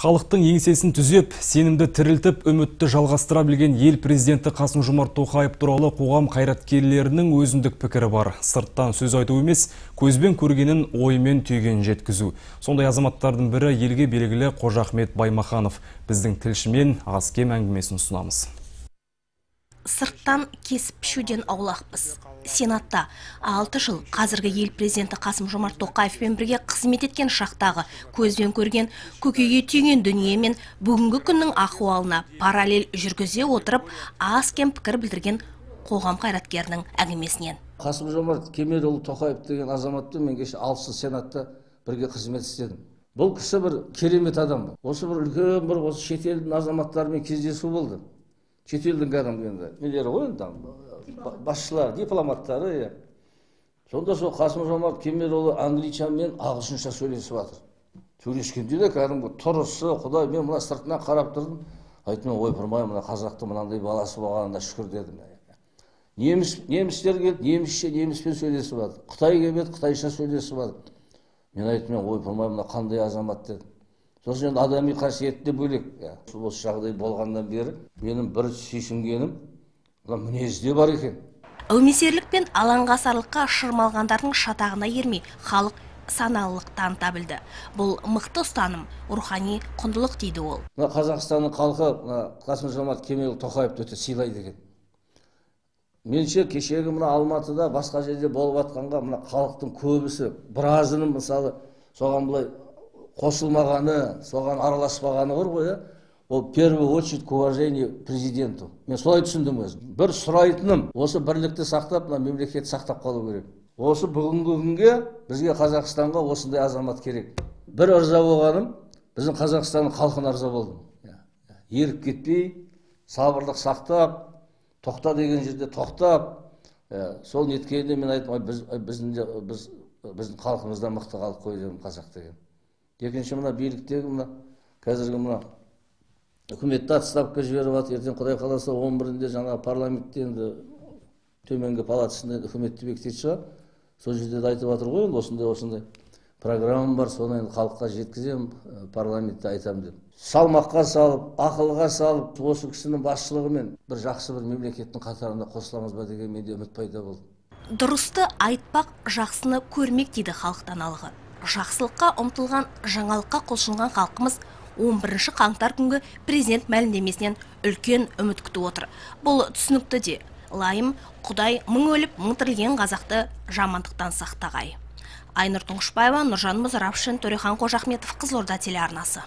Халықтың еңсесін түзеп, сенімді тірілтіп, үмітті жалғастыра білген ел президенті Қасым Жомарт Тоқаев туралы қоғам қайраткерлерінің өзіндік пікірі бар. Сырттан сөз айту емес, көзбен көргенін оймен түйген жеткізу. Сондай азаматтардың бірі елге белгілі Қожа Ахмет Баймаханов. Біздің тілшімен аз кем әңгімесін ұсынамыз сырттан кесіп пішуден аулақпыз. Сенатта алты жыл қазіргі ел президенті қасым жомарт тоқаевпен бірге қызмет еткен шақтағы көзбен көрген көкейге түйген дүние мен бүгінгі күннің ахуалына параллель жүргізе отырып аз кем пікір білдірген қоғам қайраткерінің әңгімесінен. Қасым жомарт кемелұлы тоқаев деген азаматпен мен кеше алты жыл сенатта бірге қызмет істедім. Бұл кісі бір керемет адам. Осы бір үлкен бір осы шетелдің азаматтарымен кездесу болды. Шетелдің кәдімгі енді нелері ғой енді басшылары дипломаттары иә сонда сол қасым жомарт кемелұлы англичанмен ағылшынша сөйлесіп жатыр сөйлескенде де кәдімгі тұрысы құдай мен мына сыртынан қарап тұрдым айттым ойпырмай мына қазақтың мынандай баласы болғанына шүкір дедім неміс немістер келді немісше неміспен сөйлесіп жатыр қытай келеді қытайша сөйлесіп жатыр мен айттым ойпырмай мына қандай азамат дедім сосын енді адами қасиеті де бөлек осы жағдай болғаннан бері менің бір сүйсінгенім мына мінезде бар екен. Әумесерлік пен алаңғасарлыққа шырмалғандардың шатағына ермей халық саналылық таныта білді. Бұл мықты ұстаным рухани құндылық дейді ол. Мына қазақстанның халқы мына қасым жомарт кемелұлы тоқаевты өте сыйлайды екен. Меніңше кешегі мына алматыда басқа жерде болып жатқанға мына халықтың көбісі біразының мысалы соған былай қосылмағаны соған араласпағаны бар ғой иә ол первую очередь к уважению президенту. Мен солай түсіндім өзім. Бір сұрайтыным осы бірлікті сақтап мына мемлекетті сақтап қалу керек. Осы бүгінгі күнге бізге қазақстанға осындай азамат керек. Бір ырза болғаным біздің қазақстанның халқына ырза болдым. Еріп кетпей сабырлық сақтап тоқта деген жерде тоқтап сол неткенде мен айттым біз біздің біз біздің халқымыз да мықты халық қой дедім қазақ деген. Екінші мына биліктегі мына қазіргі мына үкіметті отставкаға жіберіп жатыр ертең құдай қаласа он бірінде жаңағы парламентте енді төменгі палатасында үкіметті бекітетін шығар. Сол жерде де айтып жатыр ғой енді осындай осындай программам бар. Соны енді халыққа жеткіземін парламентте айтамын деп. Салмаққа салып ақылға салып осы кісінің басшылығымен бір жақсы бір мемлекеттің қатарына қосыламыз ба деген менде үміт пайда болды. Дұрысты айтпақ жақсыны көрмек дейді халық даналығы жақсылыққа ұмтылған жаңалыққа құлшынған халқымыз 11 қаңтар күнгі президент мәлімдемесінен үлкен үміт күтіп отыр. Бұл түсінікті де. Лайым құдай мың өліп мың тірілген қазақты жамандықтан сақтағай. Айнұр тұңғышбаева нұржан мұзарапшин төрехан қожахметов қызылорда телеарнасы.